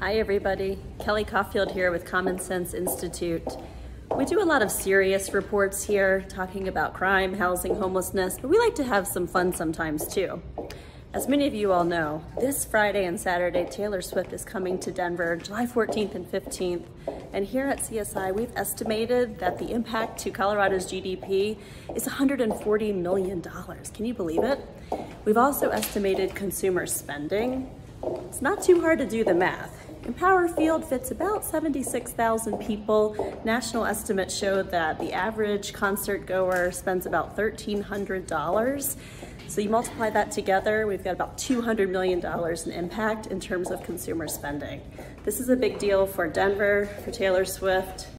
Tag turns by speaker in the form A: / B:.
A: Hi everybody, Kelly Caufield here with Common Sense Institute. We do a lot of serious reports here, talking about crime, housing, homelessness, but we like to have some fun sometimes too. As many of you all know, this Friday and Saturday, Taylor Swift is coming to Denver, July 14th and 15th. And here at CSI, we've estimated that the impact to Colorado's GDP is $140 million. Can you believe it? We've also estimated consumer spending. It's not too hard to do the math. Empower Field fits about 76,000 people. National estimates show that the average concert goer spends about $1,300. So you multiply that together, we've got about $200 million in impact in terms of consumer spending. This is a big deal for Denver, for Taylor Swift,